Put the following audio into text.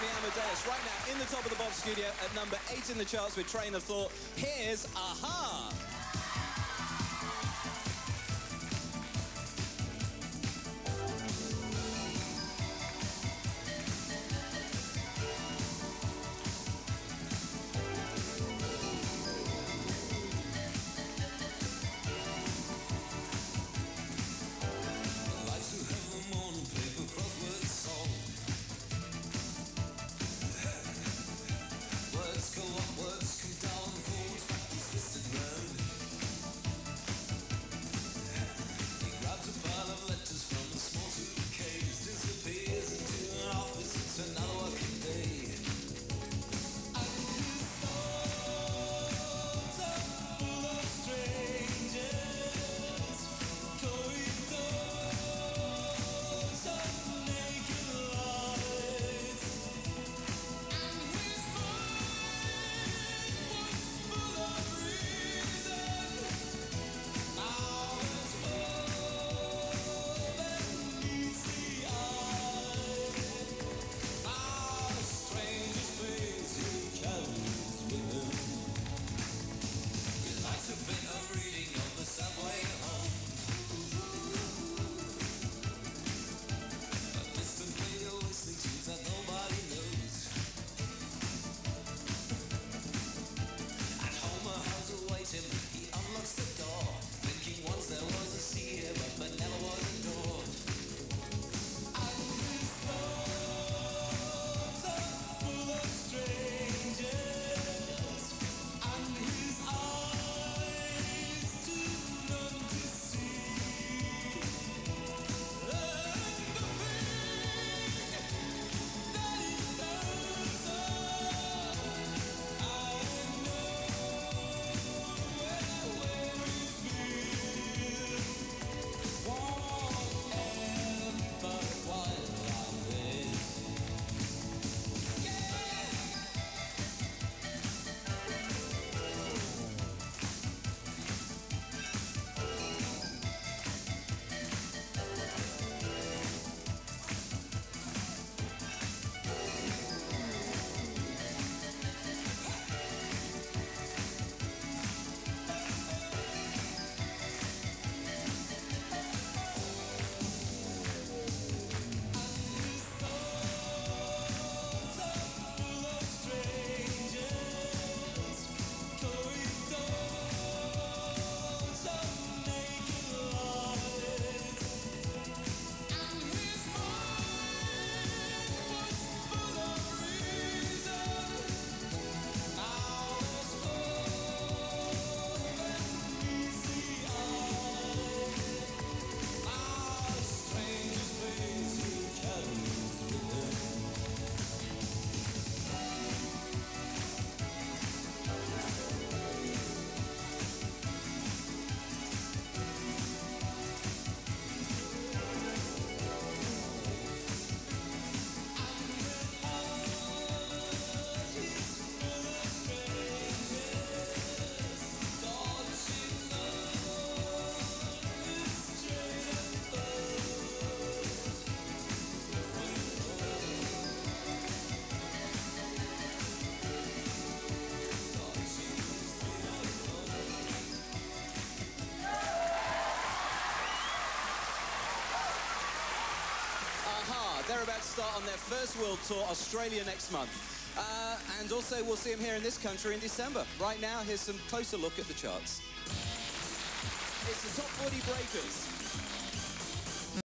me Amadeus. Right now, in the top of the Pops studio at number eight in the charts with Train of Thought. Here's a-ha. They're about to start on their first world tour, Australia next month. Uh, and also, we'll see them here in this country in December. Right now, here's some closer look at the charts. It's the top 40 breakers.